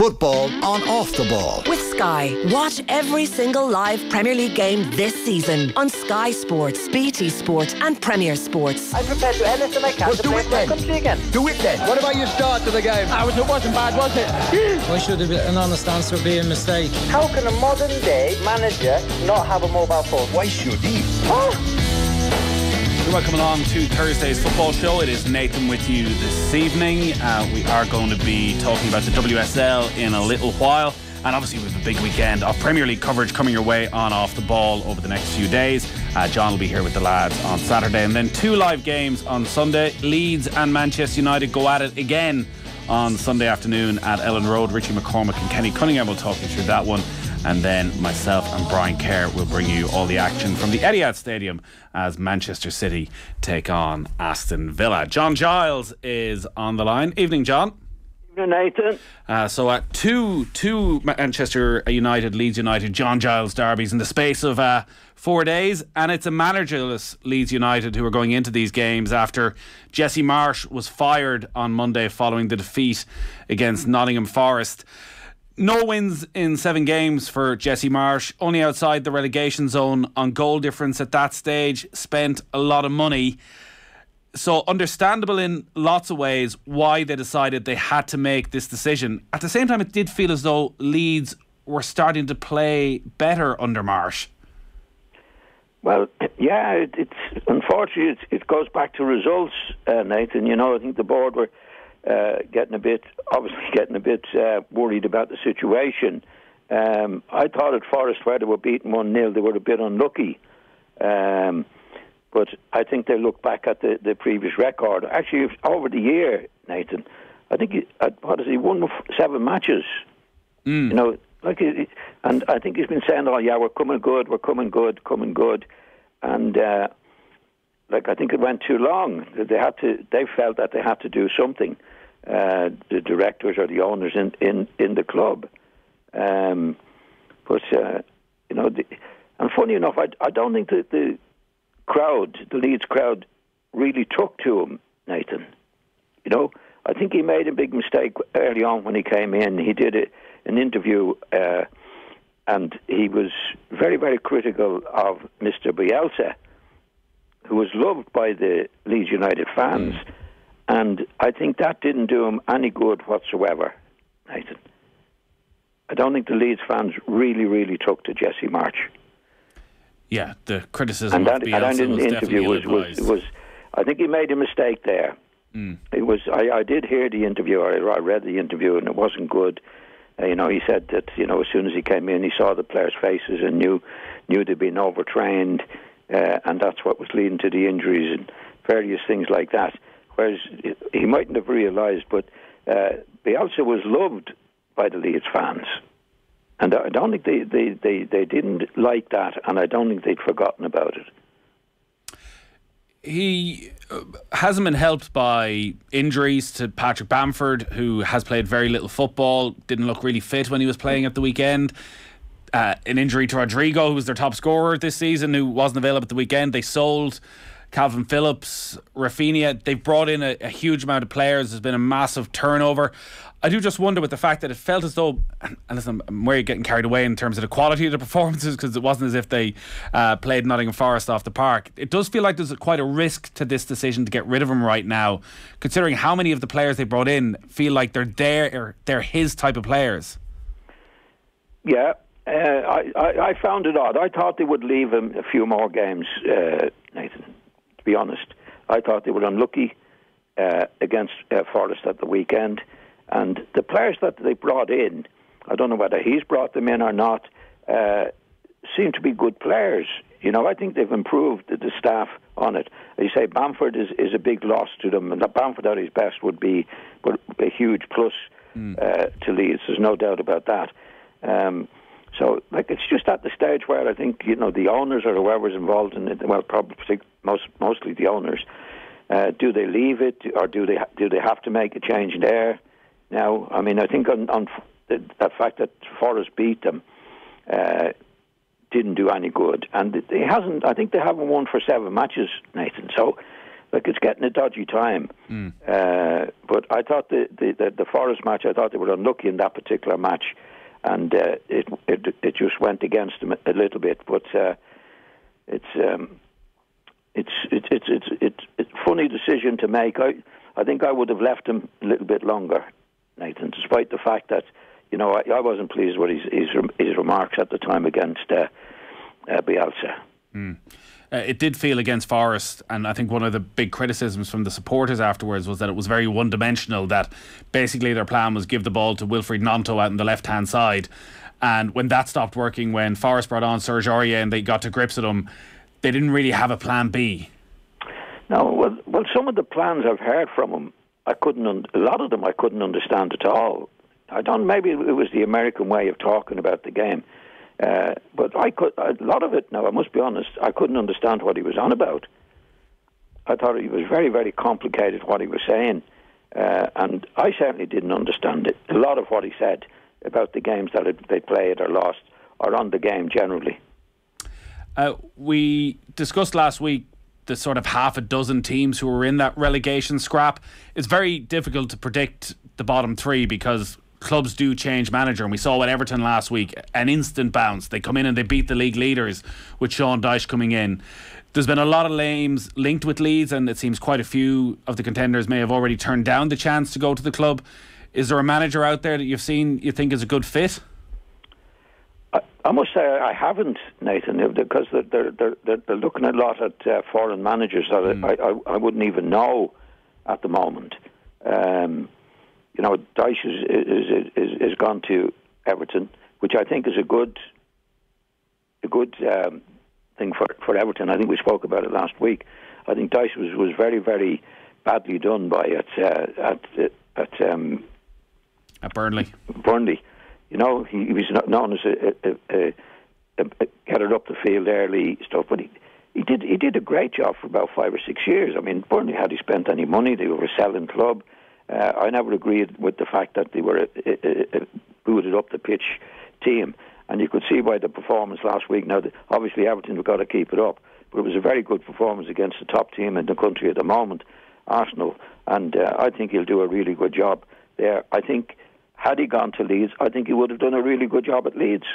football on Off the Ball. With Sky. Watch every single live Premier League game this season on Sky Sports, BT Sport, and Premier Sports. I'm prepared to do anything I can Well, to do play it then. country again. Do it then. What about your start to the game? I was, it wasn't bad, was it? Why should an honest answer be a mistake? How can a modern day manager not have a mobile phone? Why should he? Ah! Welcome along to Thursday's football show. It is Nathan with you this evening. Uh, we are going to be talking about the WSL in a little while. And obviously, we have a big weekend of Premier League coverage coming your way on off the ball over the next few days. Uh, John will be here with the lads on Saturday. And then two live games on Sunday. Leeds and Manchester United go at it again on Sunday afternoon at Elland Road. Richie McCormick and Kenny Cunningham will talk you through that one. And then myself and Brian Kerr will bring you all the action from the Etihad Stadium as Manchester City take on Aston Villa. John Giles is on the line. Evening, John. Evening, Nathan. Uh, so at two two Manchester United, Leeds United, John Giles derbies in the space of uh, four days, and it's a managerless Leeds United who are going into these games after Jesse Marsch was fired on Monday following the defeat against Nottingham Forest. No wins in seven games for Jesse Marsch, only outside the relegation zone on goal difference at that stage, spent a lot of money. So, understandable in lots of ways why they decided they had to make this decision. At the same time, it did feel as though Leeds were starting to play better under Marsch. Well, yeah, it, it's unfortunately it, it goes back to results, uh, Nathan. You know, I think the board were uh, getting a bit, obviously getting a bit uh, worried about the situation. Um, I thought at Forest where they were beaten one 0 they were a bit unlucky. Um, but I think they look back at the, the previous record. Actually, over the year, Nathan, I think he, what is he won seven matches. You know, like, he- and I think he's been saying, "Oh yeah, we're coming good, we're coming good, coming good," and uh, like I think it went too long. They had to. They felt that they had to do something. Uh, the directors or the owners in in in the club. Um, but uh, you know, the, and funny enough, I I don't think that the crowd, the Leeds crowd, really took to him, Nathan. You know, I think he made a big mistake early on when he came in. He did a, an interview, uh, and he was very, very critical of Mr. Bielsa, who was loved by the Leeds United fans. And I think that didn't do him any good whatsoever, Nathan. I don't think the Leeds fans really, really took to Jesse Marsch. Yeah, the criticism And of that, Bielsa and in was interview was, was, was, I think he made a mistake there. It was. I, I did hear the interview. or I read the interview, and it wasn't good. Uh, you know, he said that you know as soon as he came in, he saw the players' faces and knew knew they'd been overtrained, uh, and that's what was leading to the injuries and various things like that. Whereas he mightn't have realised, but uh, Bielsa was loved by the Leeds fans. And I don't think they, they, they, they didn't like that, and I don't think they'd forgotten about it. he uh, hasn't been helped by injuries to Patrick Bamford, who has played very little football, didn't look really fit when he was playing at the weekend. Uh, an injury to Rodrigo, who was their top scorer this season, who wasn't available at the weekend. They sold Calvin Phillips, Raphinha. They've brought in a, a huge amount of players. There's been a massive turnover. I do just wonder with the fact that it felt as though, and listen, I'm where you're getting carried away in terms of the quality of the performances because it wasn't as if they uh, played Nottingham Forest off the park. It does feel like there's quite a risk to this decision to get rid of him right now, considering how many of the players they brought in feel like they're their, they're his type of players. Yeah, uh, I, I, I found it odd. I thought they would leave him a few more games, uh, Nathan, to be honest. I thought they were unlucky uh, against uh, Forest at the weekend. And the players that they brought in, I don't know whether he's brought them in or not, uh, seem to be good players. You know, I think they've improved the, staff on it. As you say, Bamford is, is a big loss to them, and that Bamford at his best would be, would be a huge plus uh, to Leeds. There's no doubt about that. Um, so, like, it's just at the stage where I think you know the owners or whoever's involved in it. Well, probably most mostly the owners. Uh, do they leave it, or do they do they have to make a change there? Now, I mean, I think on, on the, the fact that Forest beat them uh, didn't do any good, and he hasn't. I think they haven't won for seven matches, Nathan. So, like it's getting a dodgy time. Uh, but I thought the, the the the Forest match, I thought they were unlucky in that particular match, and uh, it it it just went against them a little bit. But uh, it's um, it's it's it's it's it's it's a funny decision to make. I I think I would have left him a little bit longer, Nathan, despite the fact that you know I, I wasn't pleased with his his, his remarks at the time against uh, uh, Bielsa. Uh, it did feel against Forest, and I think one of the big criticisms from the supporters afterwards was that it was very one dimensional, that basically their plan was give the ball to Wilfried Gnonto out on the left hand side. And when that stopped working, when Forest brought on Serge Aurier and they got to grips with him, they didn't really have a plan B. No, well, well, some of the plans I've heard from him, I couldn't. Un- a lot of them I couldn't understand at all. I don't. Maybe it was the American way of talking about the game, uh, but I could. A lot of it. Now, I must be honest. I couldn't understand what he was on about. I thought it was very, very complicated what he was saying, uh, and I certainly didn't understand it. A lot of what he said about the games that they played or lost, or on the game generally. Uh, we discussed last week the sort of half a dozen teams who were in that relegation scrap. It's very difficult to predict the bottom three because clubs do change manager, and we saw with Everton last week an instant bounce. They come in and they beat the league leaders with Sean Dyche coming in. There's been a lot of names linked with Leeds, and it seems quite a few of the contenders may have already turned down the chance to go to the club. Is there a manager out there that you've seen you think is a good fit? I, I must say I haven't, Nathan, because they're they're they're, they're, looking a lot at uh, foreign managers that I, I I wouldn't even know at the moment. Um, you know, Dyche is is, is is gone to Everton, which I think is a good a good um, thing for for Everton. I think we spoke about it last week. I think Dyche was was very very badly done by it uh, at at um, At Burnley. Burnley. You know, he, he was known as a, a, a, a, a get it up the field early stuff, but he he did he did a great job for about five or six years. I mean, Burnley had he spent any money, they were a selling club. Uh, I never agreed with the fact that they were a, a, a, a booted up the pitch team, and you could see by the performance last week. Now, obviously, Everton have got to keep it up, but it was a very good performance against the top team in the country at the moment, Arsenal, and uh, I think he'll do a really good job there. I think had he gone to Leeds, I think he would have done a really good job at Leeds.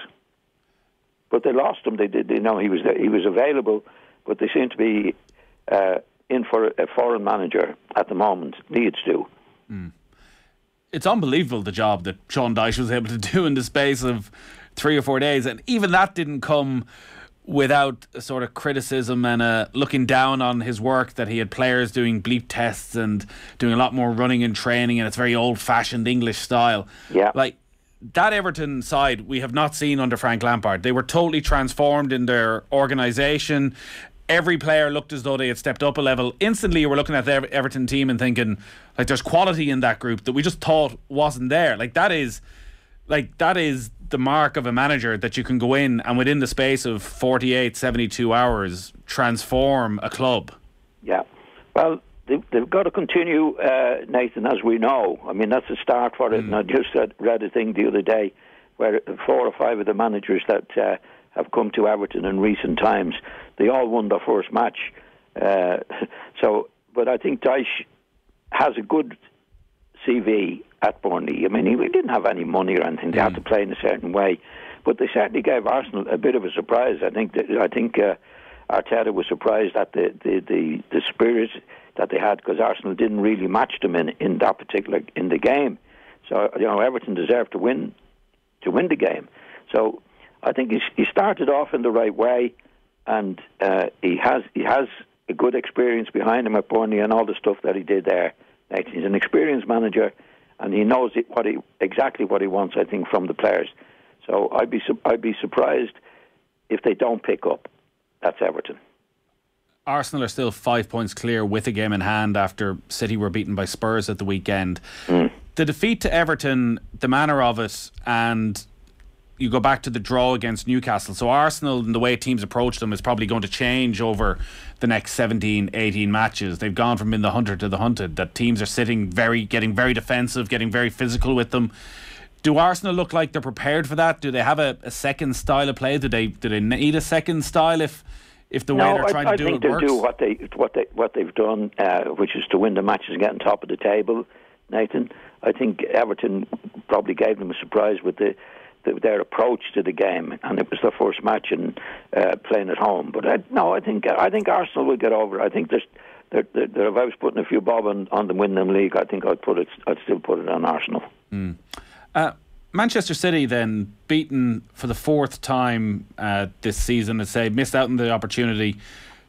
But they lost him. They did. They know he was there, he was available, but they seem to be uh, in for a foreign manager at the moment. Leeds do. Mm. it's unbelievable the job that Sean Dyche was able to do in the space of three or four days, and even that didn't come without a sort of criticism and a looking down on his work that he had players doing bleep tests and doing a lot more running and training, and it's very old-fashioned English style. Yeah. like that Everton side we have not seen under Frank Lampard. They were totally transformed in their organisation. Every player looked as though they had stepped up a level. Instantly, you were looking at the Everton team and thinking, like, there's quality in that group that we just thought wasn't there. Like that is, like that is the mark of a manager that you can go in and within the space of 48, 72 hours transform a club. Yeah. Well, they've, they've got to continue, uh, Nathan, as we know. I mean, that's a start for it. And I just read, read a thing the other day where four or five of the managers that uh, have come to Everton in recent times, they all won their first match. Uh, so, but I think Dyche has a good CV at Burnley. I mean, he didn't have any money or anything. They had to play in a certain way, but they certainly gave Arsenal a bit of a surprise. I think. That, I think uh, Arteta was surprised at the the the, the spirit that they had because Arsenal didn't really match them in in that particular in the game. So you know, Everton deserved to win to win the game. So I think he he started off in the right way, and uh, he has he has a good experience behind him at Burnley and all the stuff that he did there. Like, He's an experienced manager, and he knows it, what he exactly what he wants. I think from the players. So I'd be su- I'd be surprised if they don't pick up. That's Everton. Arsenal are still five points clear with a game in hand after City were beaten by Spurs at the weekend. The defeat to Everton, the manner of it, and you go back to the draw against Newcastle. So Arsenal and the way teams approach them is probably going to change over the next 17, 18 matches. They've gone from being the hunter to the hunted. That teams are sitting very, getting very defensive, getting very physical with them. Do Arsenal look like they're prepared for that? Do they have a, a second style of play? Do they do they need a second style if if the way they're trying I, to do I think it they'll works? do what they what they what they've done, uh, which is to win the matches and get on top of the table. Nathan, I think Everton probably gave them a surprise with the their approach to the game, and it was their first match and uh, playing at home. But I, no, I think I think Arsenal will get over. I think there's. They're, they're, if I was putting a few bob on, on winning them league, I think I'd put it. I'd still put it on Arsenal. Uh, Manchester City then beaten for the fourth time uh, this season. I'd say missed out on the opportunity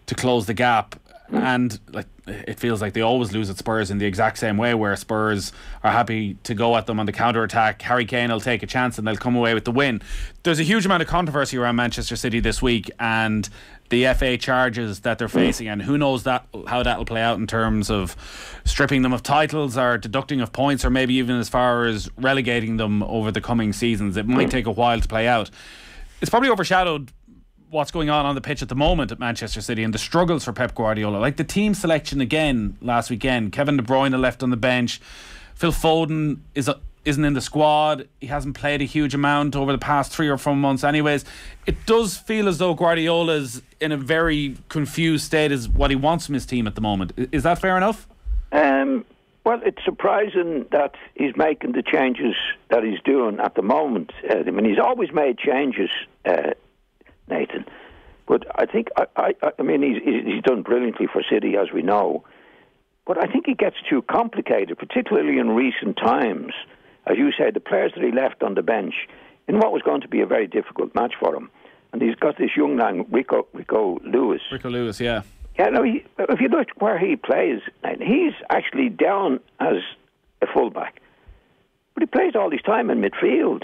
to close the gap, and like it feels like they always lose at Spurs in the exact same way, where Spurs are happy to go at them on the counter attack. Harry Kane will take a chance and they'll come away with the win. There's a huge amount of controversy around Manchester City this week, and the FA charges that they're facing, and who knows that how that'll play out in terms of stripping them of titles or deducting of points, or maybe even as far as relegating them over the coming seasons. It might take a while to play out. It's probably overshadowed what's going on on the pitch at the moment at Manchester City and the struggles for Pep Guardiola. Like the team selection again last weekend, Kevin De Bruyne left on the bench. Phil Foden is a, isn't in the squad. He hasn't played a huge amount over the past three or four months. Anyways, it does feel as though Guardiola's in a very confused state as what he wants from his team at the moment. Is that fair enough? Um, well, it's surprising that he's making the changes that he's doing at the moment. Uh, I mean, he's always made changes, uh, Nathan. But I think, I, I, I mean, he's, he's done brilliantly for City, as we know. But I think it gets too complicated, particularly in recent times. As you said, the players that he left on the bench in what was going to be a very difficult match for him. And he's got this young man, Rico, Rico Lewis. Rico Lewis, yeah. Yeah, no. He, if you look where he plays, and he's actually down as a fullback, but he plays all his time in midfield.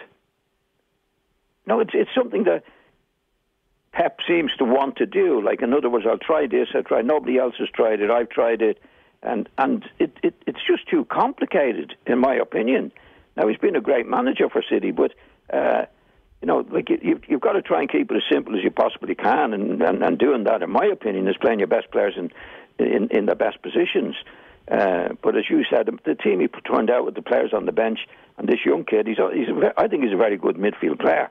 No, it's it's something that Pep seems to want to do. Like in other words, I'll try this. I try. Nobody else has tried it. I've tried it, and and it, it it's just too complicated, in my opinion. Now he's been a great manager for City, but. Uh, you know, like you, you've, got to try and keep it as simple as you possibly can, and, and, and doing that, in my opinion, is playing your best players in in, in their best positions. Uh, but as you said, the team he turned out with the players on the bench and this young kid, he's, he's a, I think he's a very good midfield player.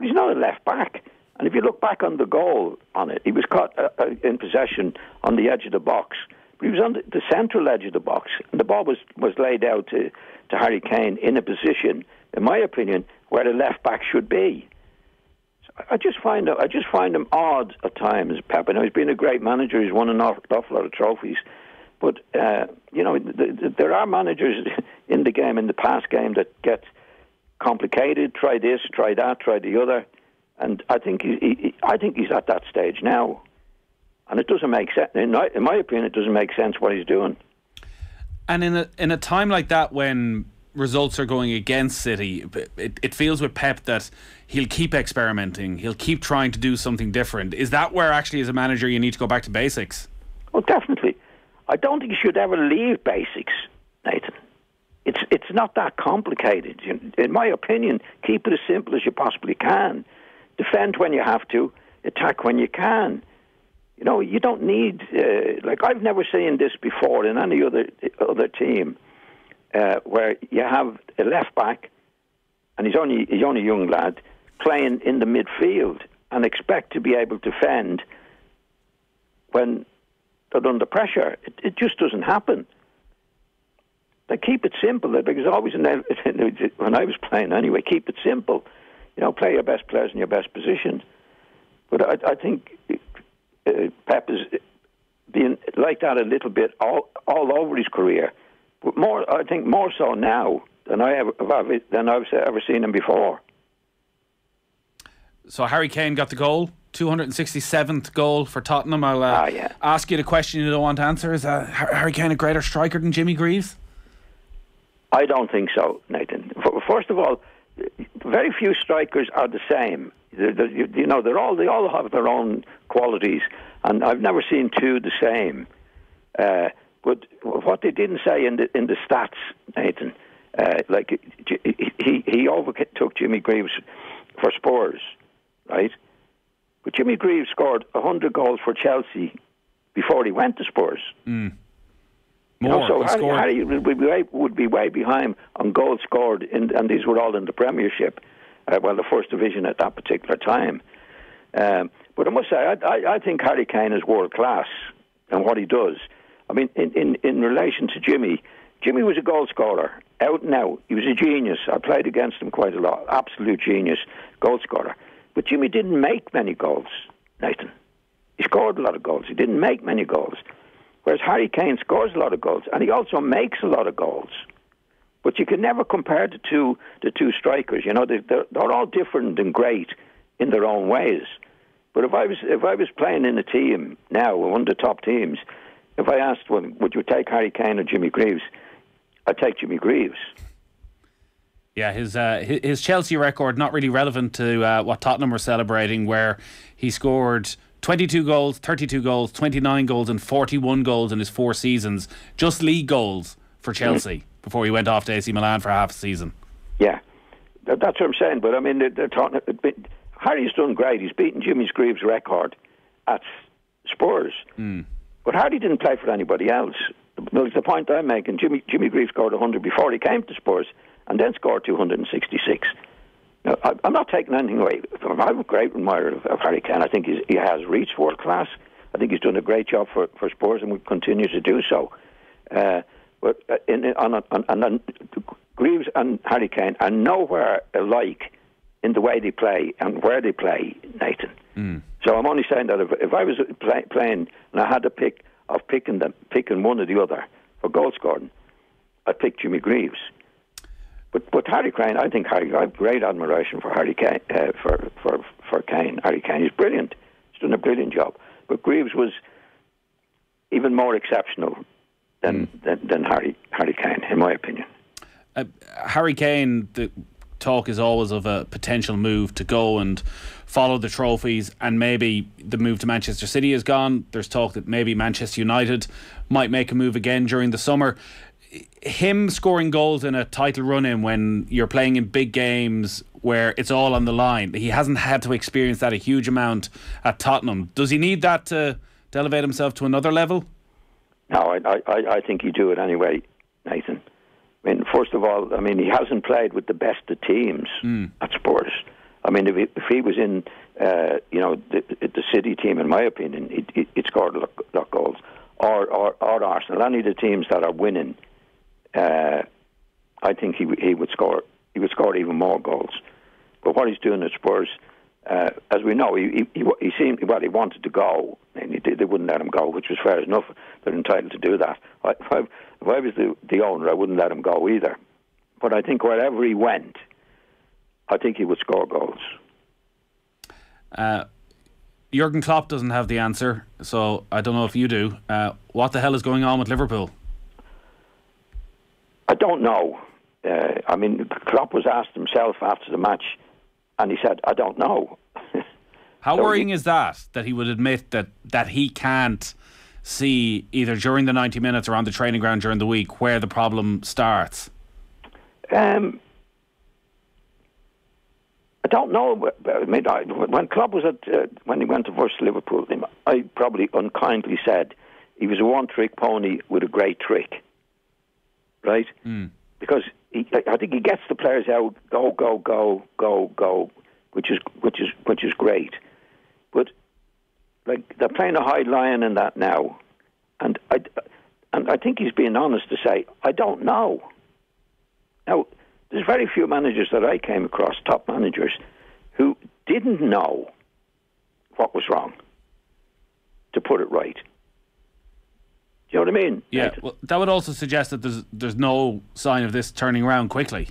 He's not a left back. And if you look back on the goal on it, he was caught uh, uh, in possession on the edge of the box. But he was on the, the central edge of the box, and the ball was, was laid out to, to Harry Kane in a position, in my opinion, where the left back should be. So I just find I just find him odd at times. Pep. I know he's been a great manager. He's won an awful, awful lot of trophies, but uh, you know th th there are managers in the game in the past game that get complicated. Try this, try that, try the other, and I think he, he, I think he's at that stage now, and it doesn't make sense. In my, in my opinion, it doesn't make sense what he's doing. And in a in a time like that when results are going against City, it, it feels with Pep that he'll keep experimenting, he'll keep trying to do something different. Is that where actually as a manager you need to go back to basics? Well, definitely. I don't think you should ever leave basics, Nathan. It's it's not that complicated. In my opinion, keep it as simple as you possibly can. Defend when you have to, attack when you can. You know, you don't need uh, like I've never seen this before in any other other team uh, where you have a left back and he's only he's only a young lad playing in the midfield and expect to be able to defend when they're under pressure. It, it just doesn't happen. They keep it simple because always when I was playing anyway, keep it simple. You know, play your best players in your best positions. But I, I think uh, Pep is being like that a little bit all all over his career. But more, I think more so now than I ever than I've ever seen him before. So Harry Kane got the goal, 267th goal for Tottenham. I'll uh, Ah, yeah. ask you the question you don't want to answer. Is uh, Harry Kane a greater striker than Jimmy Greaves? I don't think so, Nathan. First of all, very few strikers are the same. They're, they're- you know, they're all they all have their own qualities, and I've never seen two the same. Uh, but what they didn't say in the in the stats, Nathan, uh, like he he overtook Jimmy Greaves for Spurs, right? But Jimmy Greaves scored hundred goals for Chelsea before he went to Spurs. More. You know, so Harry, scored- Harry would, be way, would be way behind on goals scored, in, and these were all in the Premiership, uh, well, the first division at that particular time. Um, But I must say, I, I, I think Harry Kane is world class and what he does. I mean, in, in, in relation to Jimmy, Jimmy was a goal scorer, out and out. He was a genius. I played against him quite a lot. Absolute genius, goal scorer. But Jimmy didn't make many goals, Nathan. He scored a lot of goals. He didn't make many goals. Whereas Harry Kane scores a lot of goals, and he also makes a lot of goals. But you can never compare the two the two strikers. You know, they're, they're, all different and great in their own ways. But if I was if I was playing in a team now, one of the top teams, if I asked, well, would you take Harry Kane or Jimmy Greaves? I'd take Jimmy Greaves. Yeah, his uh, his Chelsea record not really relevant to uh, what Tottenham were celebrating, where he scored 22 goals, 32 goals, 29 goals, and 41 goals in his four seasons, just league goals for Chelsea mm. before he went off to AC Milan for half a season. Yeah, that's what I'm saying. But I mean, they're, they're talking. Harry's done great. He's beaten Jimmy Greaves' record at Spurs. Mm. But Hardy didn't play for anybody else. That's the point I'm making. Jimmy Jimmy Greaves scored 100 before he came to Spurs, and then scored 266. Now, I, am not taking anything away. From. I'm a great admirer of, of Harry Kane. I think he has reached world class. I think he's done a great job for, for Spurs and will continue to do so. Uh, but uh, in, on, on, on, on Greaves and Harry Kane are nowhere alike in the way they play and where they play, Nathan. Mm. So I'm only saying that if, if I was play, playing and I had to pick of picking them, picking one or the other for goal scoring, I'd pick Jimmy Greaves. But but Harry Kane, I think Harry, I have great admiration for Harry Kane, uh, for for for Kane. Harry Kane is brilliant. He's done a brilliant job. But Greaves was even more exceptional than mm. than, than Harry Harry Kane, in my opinion. Uh, Harry Kane, the talk is always of a potential move to go and follow the trophies, and maybe the move to Manchester City is gone. There's talk that maybe Manchester United might make a move again during the summer. Him scoring goals in a title run in when you're playing in big games where it's all on the line, he hasn't had to experience that a huge amount at Tottenham. Does he need that to, to elevate himself to another level? No, I, I, I think he'd do it anyway, Nathan. I mean, first of all, I mean, he hasn't played with the best of teams mm. at Spurs. I mean, if he, if he was in, uh, you know, the, the City team, in my opinion, he'd, he'd scored a lot, lot goals. Or, or, or Arsenal, any of the teams that are winning, uh, I think he he would score he would score even more goals. But what he's doing at Spurs, uh, as we know, he, he he seemed well. He wanted to go, and he, they wouldn't let him go, which was fair enough. They're entitled to do that. I, if, I, if I was the, the owner, I wouldn't let him go either. But I think wherever he went, I think he would score goals. Uh, Jurgen Klopp doesn't have the answer, so I don't know if you do. Uh, what the hell is going on with Liverpool? I don't know. Uh, I mean, Klopp was asked himself after the match, and he said, "I don't know." How so worrying he, is that? That he would admit that that he can't see either during the ninety minutes or on the training ground during the week where the problem starts. Um, I don't know. I mean, I, when Klopp was at uh, when he went to first Liverpool, I probably unkindly said he was a one-trick pony with a great trick, right? Mm. Because he, I think he gets the players out, go, go, go, go, go, which is which is which is great. But like they're playing a high line in that now, and I and I think he's being honest to say I don't know. Now there's very few managers that I came across, top managers, who didn't know what was wrong to put it right. Do you know what I mean? Yeah, well, that would also suggest that there's there's no sign of this turning around quickly.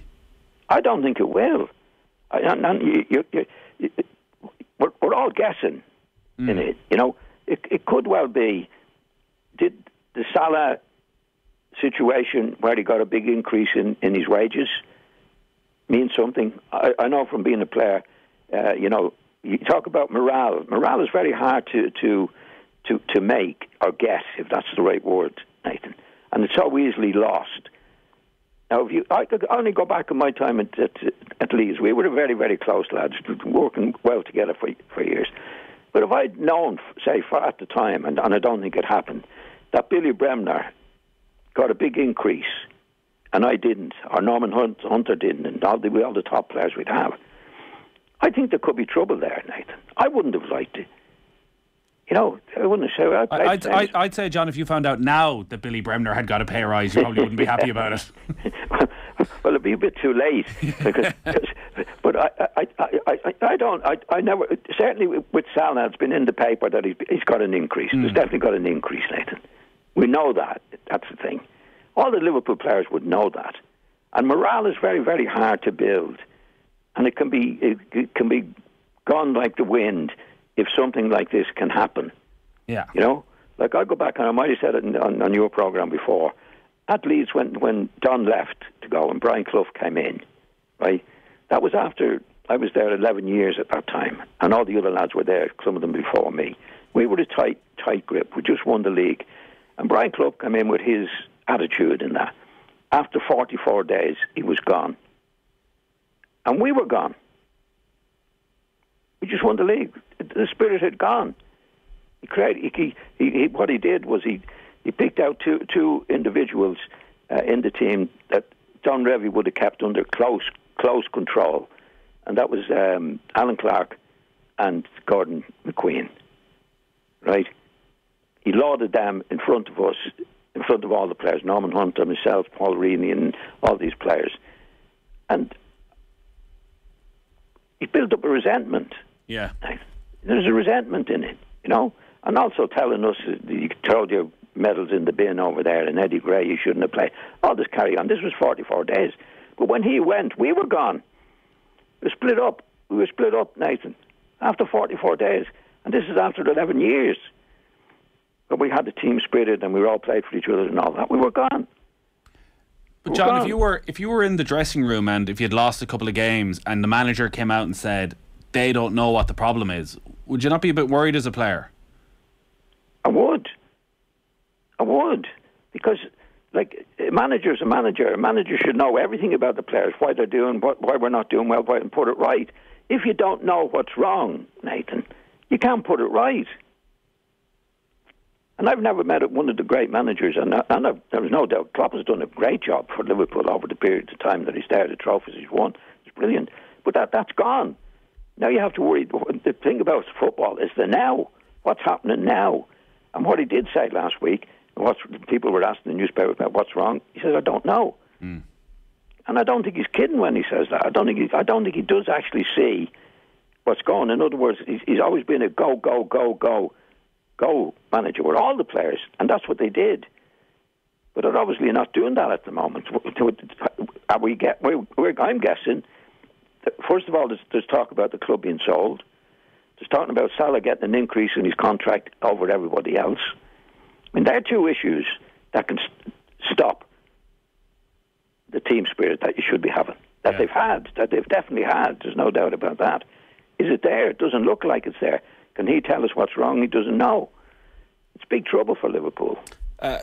I don't think it will. I, and you, you, you, you, we're, we're all guessing mm. in it. You know, it, it could well be. Did the Salah situation where he got a big increase in, in his wages? mean something. I, I know from being a player, uh, you know, you talk about morale. Morale is very hard to, to to to make or guess, if that's the right word, Nathan. And it's so easily lost. Now, if you, I could only go back in my time at, at, at Leeds. We were very, very close lads, working well together for for years. But if I'd known, say, at the time, and, and I don't think it happened, that Billy Bremner got a big increase and I didn't, or Norman Hunt, Hunter didn't, and all the, all the top players we'd have. I think there could be trouble there, Nathan. I wouldn't have liked it. You know, I wouldn't say. I'd, I- I'd, I'd, I'd say, John, if you found out now that Billy Bremner had got a pay rise, you probably wouldn't be happy about it. well, it'd be a bit too late. Because, but I, I, I, I, I don't. I, I never. Certainly with Sal now, it's been in the paper that he's, he's got an increase. There's hmm. definitely got an increase, Nathan. We know that. That's the thing. All the Liverpool players would know that, and morale is very, very hard to build, and it can be it, it can be gone like the wind if something like this can happen. Yeah. You know, like I go back and I might have said it in, on, on your program before. At Leeds, when when Don left to go and Brian Clough came in, right? That was after I was there 11 years at that time, and all the other lads were there. Some of them before me. We were a tight, tight grip. We just won the league, and Brian Clough came in with his attitude in that. After 44 days, he was gone, and we were gone. We just won the league. The spirit had gone. He created. He, he, he, what he did was he he picked out two two individuals uh, in the team that Don Revie would have kept under close close control, and that was um, Allan Clarke and Gordon McQueen. Right. He lauded them in front of us, in front of all the players, Norman Hunter, myself, Paul Reaney, and all these players, and he built up a resentment. Yeah. There's a resentment in it, you know, and also telling us that you told your medals in the bin over there, and Eddie Gray, you shouldn't have played. Oh, all this carry on. This was 44 days, but when he went, we were gone. We were split up. We were split up, Nathan, after 44 days, and this is after 11 years. But we had the team spirited, and we were all played for each other and all that. We were gone. But John, if you were if you were in the dressing room and if you'd lost a couple of games and the manager came out and said they don't know what the problem is, would you not be a bit worried as a player? I would. I would. Because, like, a manager's a manager. A manager should know everything about the players, why they're doing, what, why we're not doing well, why, and put it right. If you don't know what's wrong, Nathan, you can't put it right. And I've never met one of the great managers, and, I- and uh, I've, there's no doubt Klopp has done a great job for Liverpool over the period of time that he's there, the trophies he's won. It's brilliant. But that, that's gone. Now you have to worry. The thing about football is the now. What's happening now? And what he did say last week, and what people were asking the newspaper about what's wrong, he says, I don't know. Hmm. And I don't think he's kidding when he says that. I don't think he, I don't think he does actually see what's going. In other words, he's, he's always been a go, go, go, go, go manager with all the players, and that's what they did. But they're obviously not doing that at the moment. Are we get? We're, we're, I'm guessing. First of all, there's, there's talk about the club being sold. There's talking about Salah getting an increase in his contract over everybody else. I mean, there are two issues that can st- stop the team spirit that you should be having, that Yeah. they've had, that they've definitely had. There's no doubt about that. Is it there? It doesn't look like it's there. Can he tell us what's wrong? He doesn't know. It's big trouble for Liverpool. Uh,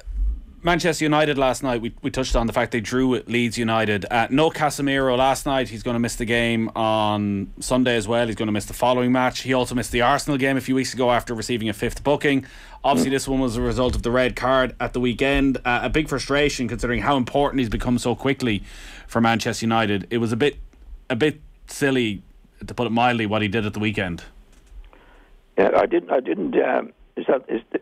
Manchester United last night, we, we touched on the fact they drew at Leeds United. Uh, no Casemiro last night. He's going to miss the game on Sunday as well. He's going to miss the following match. He also missed the Arsenal game a few weeks ago after receiving a fifth booking. Obviously, this one was a result of the red card at the weekend. Uh, a big frustration considering how important he's become so quickly for Manchester United. It was a bit, a bit silly, to put it mildly, what he did at the weekend. Yeah, I didn't. I didn't. Um, is that is, the,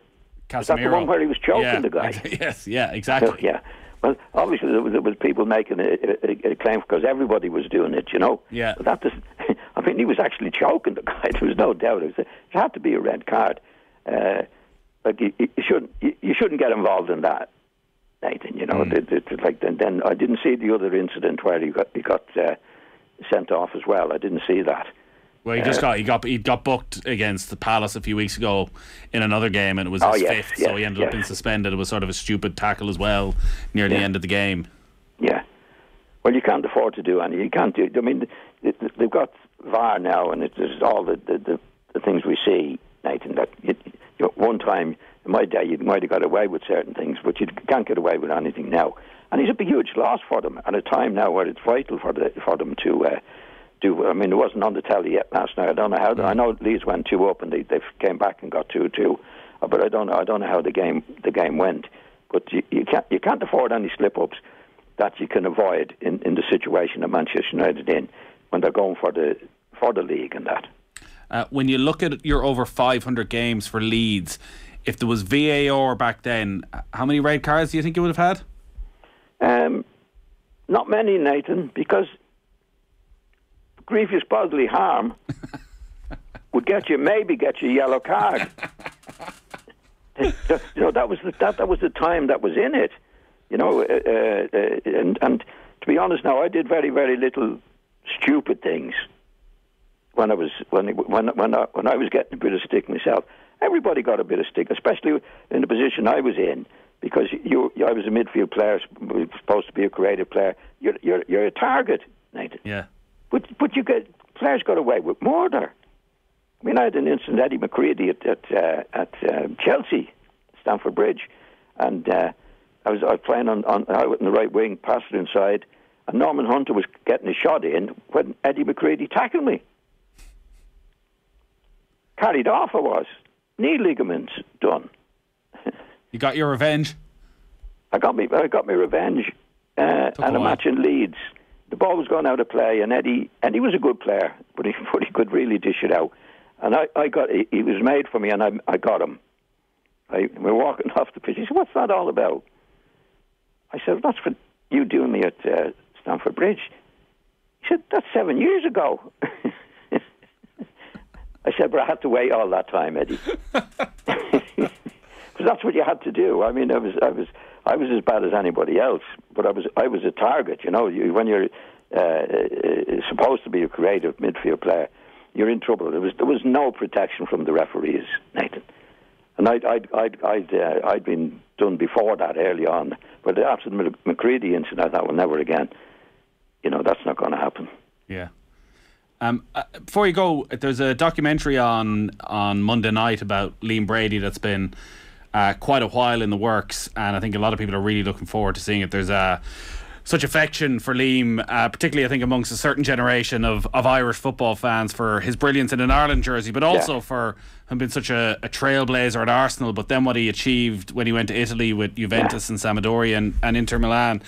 Casemiro. is that the one where he was choking yeah, the guy? yes, yeah, exactly. yeah. Well, obviously there was, there was people making a, a, a claim because everybody was doing it, you know. Yeah. But that does, I mean, he was actually choking the guy. There was no doubt. It, was, it had to be a red card. Uh, like you, you shouldn't you, you shouldn't get involved in that, Nathan. You know, Mm. It- it- like then, then I didn't see the other incident where he got he got uh, sent off as well. I didn't see that. Well, he just got he got he got booked against the Palace a few weeks ago in another game, and it was Oh, his yes, fifth, so he ended up being suspended. It was sort of a stupid tackle as well near the end of the game. Yeah. Well, you can't afford to do any. You can't do. I mean, th- th- they've got VAR now, and it's all the, the, the, the things we see, Nathan. That you, you, one time in my day, you might have got away with certain things, but you can't get away with anything now. And it's a huge loss for them at a time now where it's vital for the for them to uh, do. I mean, it wasn't on the telly yet last night. I don't know how. I know Leeds went two up, and they they came back and got two two, uh, but I don't know. I don't know how the game the game went. But you, you can't you can't afford any slip ups that you can avoid in, in the situation that Manchester United in when they're going for the for the league and that. Uh, when you look at your over 500 games for Leeds, if there was VAR back then, how many red cards do you think you would have had? Um, not many, Nathan, because grievous bodily harm would get you maybe get you a yellow card. you know that was the that, that was the time that was in it. You know, uh, uh, uh, and and to be honest, now I did very very little stupid things when I was when when when I, when I was getting a bit of stick myself. Everybody got a bit of stick, especially in the position I was in, because you, I was a midfield player, supposed to be a creative player. You're you're, you're a target, Nathan. Yeah. But but you get players got away with murder. I mean, I had an incident Eddie McCreadie at at, uh, at uh, Chelsea, Stamford Bridge, and uh, I was I was playing on on out in the right wing, passed it inside, and Norman Hunter was getting a shot in when Eddie McCreadie tackled me. Carried off I was, knee ligaments done. you got your revenge. I got me I got my revenge, uh, and a, a match in Leeds the ball was going out of play, and Eddie and he was a good player, but he but he could really dish it out. And I, I got he, was made for me, and I I got him. I, we're walking off the pitch. He said, "What's that all about?" I said, "That's for you doing me at uh, Stamford Bridge." He said, "That's seven years ago." I said, "But I had to wait all that time, Eddie." Because that's what you had to do. I mean, I was I was I was as bad as anybody else, but I was I was a target. You know, you, when you're uh, uh, supposed to be a creative midfield player, you're in trouble. There was there was no protection from the referees, Nathan. And I'd I'd I'd I'd, uh, I'd been done before that early on, but after the McCreadie incident, I thought, well, never again. You know, that's not going to happen. Yeah. Um, uh, before you go, there's a documentary on on Monday night about Liam Brady that's been uh, quite a while in the works, and I think a lot of people are really looking forward to seeing it. There's a such affection for Liam, uh, particularly I think amongst a certain generation of, of Irish football fans for his brilliance in an Ireland jersey, but also yeah. for him being such a, a, trailblazer at Arsenal, but then what he achieved when he went to Italy with Juventus yeah. and Sampdoria and, and Inter Milan.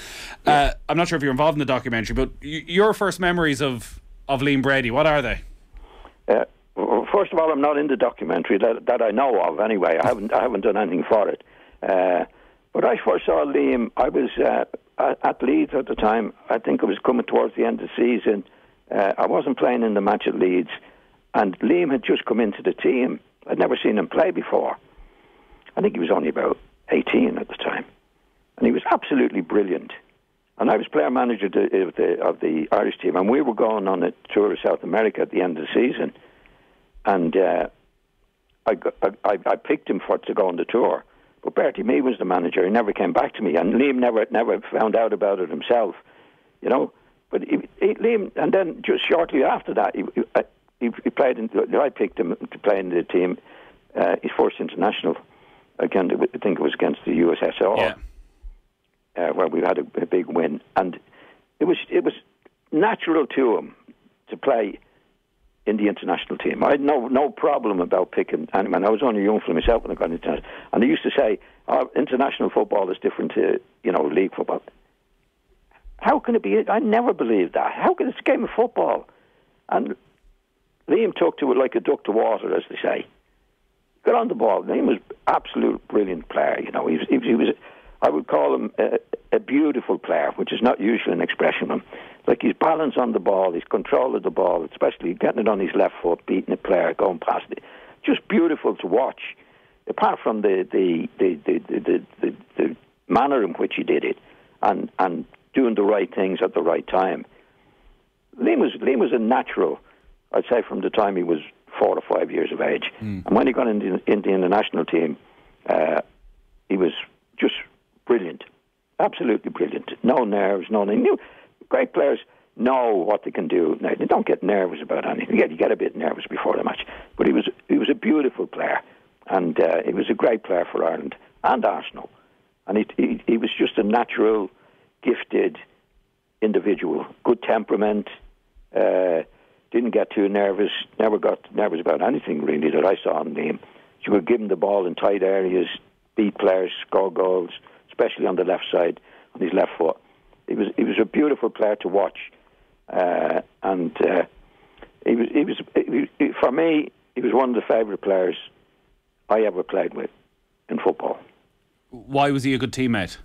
Yeah. Uh, I'm not sure if you're involved in the documentary, but y- your first memories of, of Liam Brady, what are they? Uh, first of all, I'm not in the documentary that, that I know of. Anyway, I haven't I haven't done anything for it. Uh, but I first saw Liam. I was uh, at Leeds at the time. I think it was coming towards the end of the season. Uh, I wasn't playing in the match at Leeds, and Liam had just come into the team. I'd never seen him play before. I think he was only about 18 at the time, and he was absolutely brilliant. And I was player manager of the, of the Irish team, and we were going on a tour of South America at the end of the season and uh, I, I, I picked him for to go on the tour. But Bertie Mee was the manager. He never came back to me, and Liam never never found out about it himself. You know, but he, he, Liam, and then just shortly after that, he, he, he played. In, I picked him to play in the team. Uh, his first international again. I think it was against the USSR, yeah. uh, where we had a, a big win, and it was it was natural to him to play in the international team. I had no no problem about picking anyone. I was only young for myself when I got into it. And they used to say, oh, international football is different to, you know, league football. How can it be? I never believed that. How can it's a game of football? And Liam took to it like a duck to water, as they say. Got on the ball. Liam was absolute brilliant player. You know, he was, he was, he was I would call him a, a beautiful player, which is not usually an expression. Like his balance on the ball, his control of the ball, especially getting it on his left foot, beating a player, going past it. Just beautiful to watch. Apart from the the the the, the, the, the manner in which he did it, and and doing the right things at the right time. Liam was Liam was a natural. I'd say from the time he was four or five years of age, mm. and when he got into, into the international team, uh, he was just brilliant, absolutely brilliant. No nerves, no nothing. Great players know what they can do. Now, they don't get nervous about anything. Yeah, you get a bit nervous before the match, but he was he was a beautiful player, and uh, he was a great player for Ireland and Arsenal, and he, he he was just a natural, gifted individual, good temperament. Uh, didn't get too nervous. Never got nervous about anything really that I saw in him. You could give him the ball in tight areas, beat players, score goals especially on the left side, on his left foot. He was he was a beautiful player to watch, uh, and uh, he was he was he, he, for me. He was one of the favourite players I ever played with in football. Why was he a good teammate?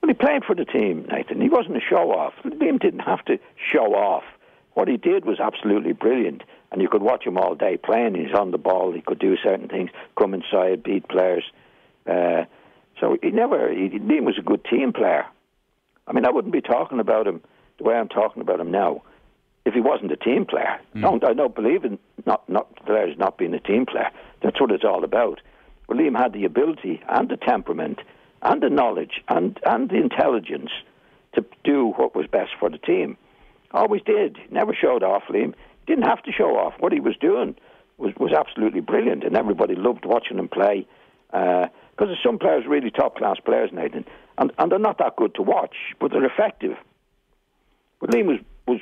Well, he played for the team, Nathan. He wasn't a show off. Liam didn't have to show off. What he did was absolutely brilliant, and you could watch him all day playing. He's on the ball. He could do certain things, come inside, beat players. Uh, so he never. He, Liam was a good team player. I mean, I wouldn't be talking about him the way I'm talking about him now if he wasn't a team player. Mm. No, I don't believe in not not players not being a team player. That's what it's all about. Well, Liam had the ability and the temperament and the knowledge and, and the intelligence to do what was best for the team. Always did. Never showed off, Liam. Didn't have to show off. What he was doing was, was absolutely brilliant, and everybody loved watching him play. Because uh, there's some players really top class players, Nathan, and, and they're not that good to watch, but they're effective. But Liam was, was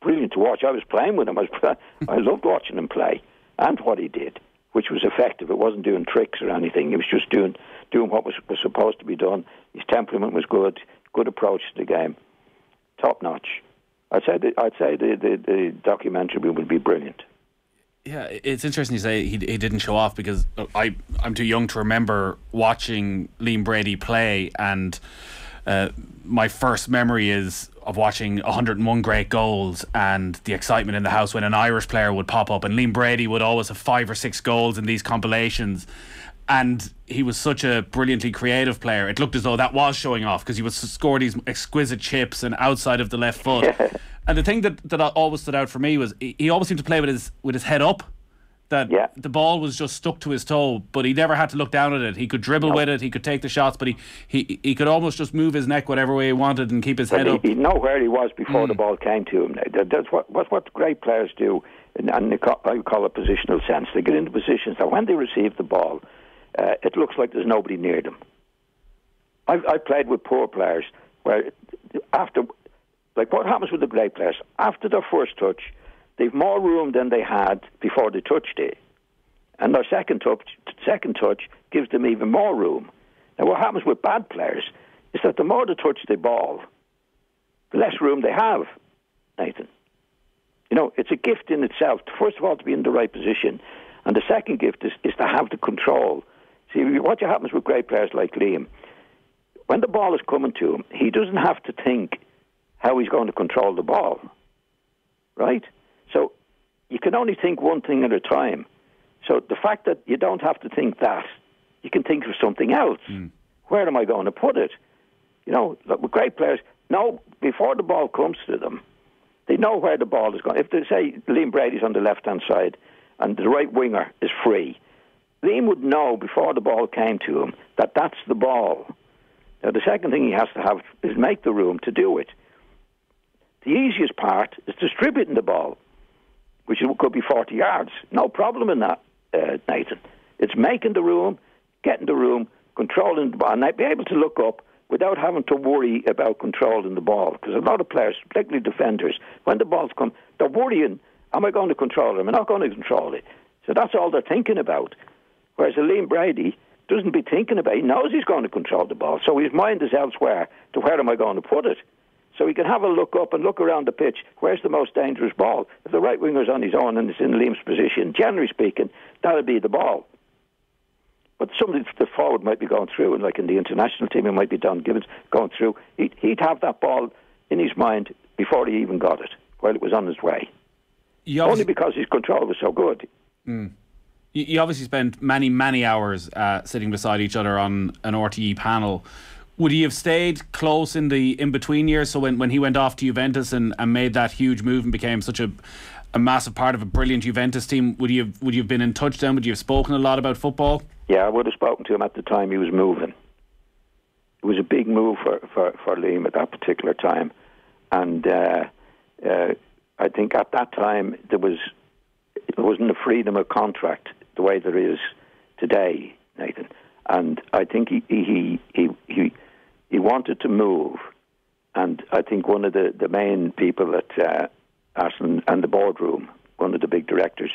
brilliant to watch. I was playing with him. I, was, I loved watching him play and what he did which was effective. It wasn't doing tricks or anything. He was just doing doing what was, was supposed to be done. His temperament was good, good approach to the game, top notch. I'd say the, I'd say the, the, the documentary would be brilliant. Yeah, it's interesting you say he, he didn't show off because I I'm too young to remember watching Liam Brady play and uh, my first memory is of watching 101 great goals and the excitement in the house when an Irish player would pop up. And Liam Brady would always have five or six goals in these compilations. And he was such a brilliantly creative player. It looked as though that was showing off because he would score these exquisite chips and outside of the left foot and the thing that, that always stood out for me was he he always seemed to play with his with his head up that yeah. the ball was just stuck to his toe, but he never had to look down at it. He could dribble no. with it, he could take the shots, but he, he he could almost just move his neck whatever way he wanted and keep his but head he, up. He'd know where he was before mm. the ball came to him. That's what what, what great players do, and, and I call it positional sense. They get into positions that when they receive the ball, uh, it looks like there's nobody near them. I've, I've played with poor players where after, like what happens with the great players after their first touch they've more room than they had before they touched it. And their second touch, second touch gives them even more room. Now, what happens with bad players is that the more they touch the ball, the less room they have, Nathan. You know, it's a gift in itself, first of all, to be in the right position. And the second gift is, is to have the control. See, what happens with great players like Liam, when the ball is coming to him, he doesn't have to think how he's going to control the ball, right? So you can only think one thing at a time. So the fact that you don't have to think that, you can think of something else. Mm. Where am I going to put it? You know, look, with great players, no, before the ball comes to them, they know where the ball is going. If they say Liam Brady's on the left hand side and the right winger is free, Liam would know before the ball came to him that that's the ball. Now, the second thing he has to have is make the room to do it. The easiest part is distributing the ball which could be 40 yards. No problem in that, uh, Nathan. It's making the room, getting the room, controlling the ball, and I'd be able to look up without having to worry about controlling the ball. Because a lot of players, particularly defenders, when the balls come, they're worrying, am I going to control it? Am I not going to control it? So that's all they're thinking about. Whereas Liam Brady doesn't be thinking about it. He knows he's going to control the ball, so his mind is elsewhere to where am I going to put it? So he can have a look up and look around the pitch. Where's the most dangerous ball? If the right winger's on his own and it's in Liam's position, generally speaking, that'll be the ball. But somebody the forward might be going through, and like in the international team, it might be Don Givens going through. He'd, he'd have that ball in his mind before he even got it, while it was on his way. Only because his control was so good. Mm. You obviously spent many, many hours uh, sitting beside each other on an RTE panel would he have stayed close in the in between years? So when, when he went off to Juventus and, and made that huge move and became such a a massive part of a brilliant Juventus team, would you have would you have been in touch then? Would you have spoken a lot about football? Yeah, I would have spoken to him at the time he was moving. It was a big move for for, for Liam at that particular time, and uh, uh, I think at that time there was there wasn't a freedom of contract the way there is today, Nathan. And I think he he he he he wanted to move, and I think one of the, the main people at uh, Arsenal and the boardroom, one of the big directors,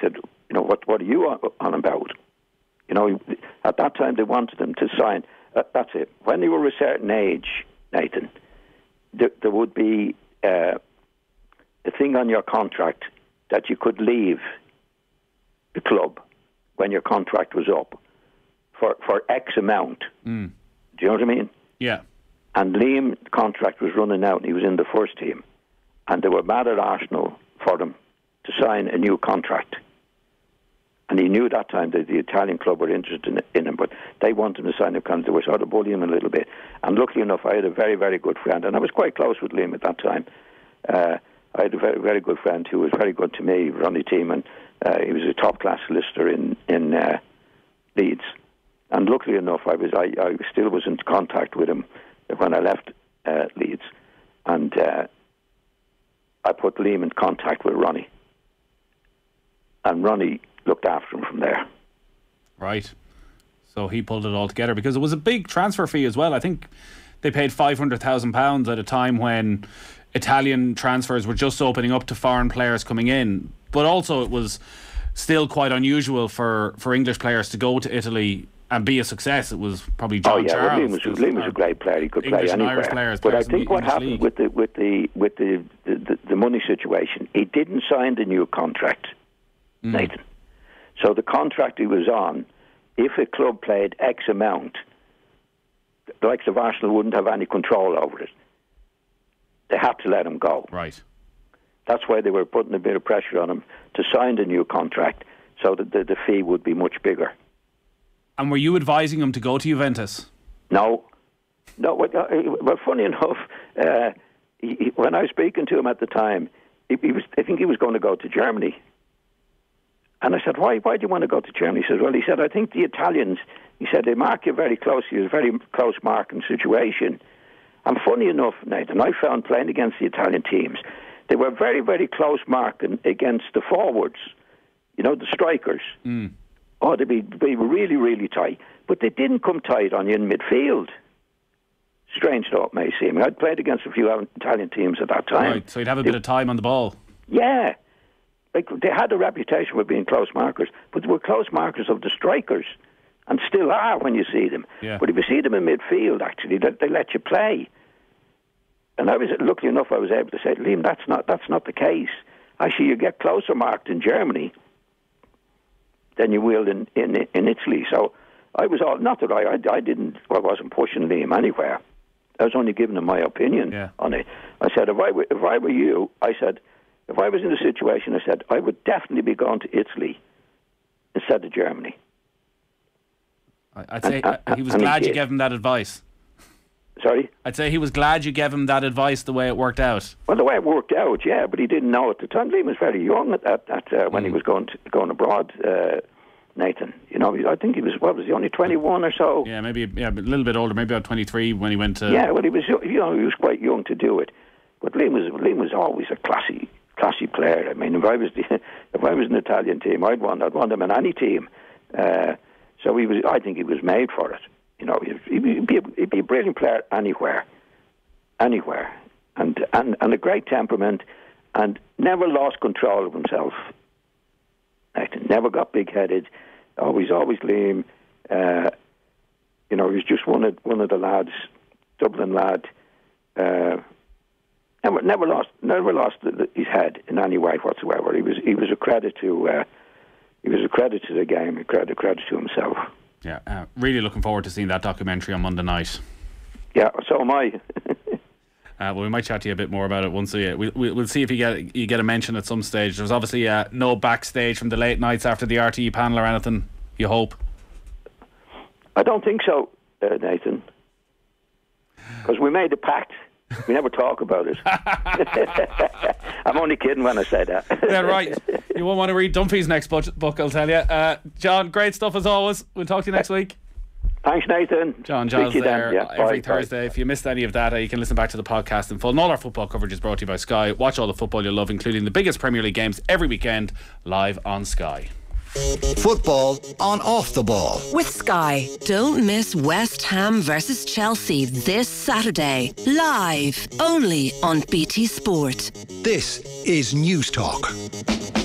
said, "You know what? What are you on, on about?" You know, at that time they wanted him to sign. Uh, that's it. When they were a certain age, Nathan, there, there would be uh, a thing on your contract that you could leave the club when your contract was up for, for X amount. Mm. Do you know what I mean? Yeah. And Liam's contract was running out, and he was in the first team. And they were mad at Arsenal for them to sign a new contract. And he knew at that time that the Italian club were interested in, in him, but they wanted him to sign a contract. They were sort of bullying him a little bit. And luckily enough, I had a very, very good friend, and I was quite close with Liam at that time. Uh, I had a very, very good friend who was very good to me, Ronnie Teeman. Uh, he was a top class solicitor in in uh, Leeds, and luckily enough, I was I, I still was in contact with him when I left uh, Leeds, and uh, I put Liam in contact with Ronnie, and Ronnie looked after him from there. Right. So he pulled it all together because it was a big transfer fee as well. I think they paid five hundred thousand pounds at a time when Italian transfers were just opening up to foreign players coming in, but also it was still quite unusual for, for English players to go to Italy and be a success. It was probably John oh yeah, Charles. well, Liam, was, Liam was a great player. He could English play anywhere. Irish players but I think what English happened league. with the with the with the the, the the money situation, he didn't sign the new contract, Mm. Nathan. So the contract he was on, if a club played X amount, the likes of Arsenal wouldn't have any control over it. They had to let him go. Right. That's why they were putting a bit of pressure on him to sign the new contract, so that the, the fee would be much bigger. And were you advising him to go to Juventus? No, no. Well, uh, funny enough, uh, he, he, when I was speaking to him at the time, he, he was. I think he was going to go to Germany. And I said, "Why? Why do you want to go to Germany?" He said, "Well, he said I think the Italians. He said they mark you very closely. It's a very close marking situation." And funny enough, Nathan, I found playing against the Italian teams, they were very, very close marking against the forwards. You know, the strikers. Mm. Oh, they'd be, they were really, really tight. But they didn't come tight on you in midfield. Strange though it may seem. I'd played against a few Italian teams at that time. Right. So you'd have a bit of time on the ball. Yeah. Like they had a reputation for being close markers, but they were close markers of the strikers, and still are when you see them. Yeah. But if you see them in midfield, actually, they, they let you play. And I was lucky enough; I was able to say, Liam, that's not that's not the case. Actually, you get closer marked in Germany than you will in in, in Italy. So I was all not that I, I I didn't I wasn't pushing Liam anywhere. I was only giving him my opinion Yeah. on it. I said if I were, if I were you, I said if I was in the situation, I said I would definitely be going to Italy instead of Germany. I- I'd say And- uh, he was and he glad you gave him that advice. Sorry. I'd say he was glad you gave him that advice the way it worked out. Well, the way it worked out, yeah, but he didn't know at the time. Liam was very young at that, at, uh, when he was going to, going abroad. Uh, Nathan, you know, I think he was what was he only twenty one or so. Yeah, maybe yeah, a little bit older, maybe about 23 when he went to. Yeah, well, he was you know he was quite young to do it, but Liam was Liam was always a classy classy player. I mean, if I was the, if I was an Italian team, I'd want I'd want him in any team. Uh, so he was. I think he was made for it. You know, he'd, he'd, be a, he'd be a brilliant player anywhere, anywhere, and and and a great temperament, and never lost control of himself. Never got big headed. Always, always lame. Uh, you know, he was just one of one of the lads, Dublin lad. Uh, never, never lost, never lost the, the, his head in any way whatsoever. He was, he was a credit to, uh, he was a credit to the game, a credit, credit to himself. Yeah, uh, really looking forward to seeing that documentary on Monday night. Yeah, so am I. Uh, well, we might chat to you a bit more about it once we, we, we- we'll see if you get you get a mention at some stage. There's obviously uh, no backstage from the late nights after the RTE panel or anything. You hope. I don't think so, uh, Nathan, because we made a pact. We never talk about it. I'm only kidding when I say that. Yeah, right. you won't want to read Dunphy's next book, book I'll tell you. Uh, John, great stuff as always. We'll talk to you next week. Thanks, Nathan. John Speak Giles to you there Yeah, every bye, bye. Thursday. If you missed any of that, uh, you can listen back to the podcast in full. And all our football coverage is brought to you by Sky. Watch all the football you love, including the biggest Premier League games every weekend, live on Sky. Football on off the ball. With Sky, don't miss West Ham versus Chelsea this Saturday, live only on BT Sport. This is Newstalk.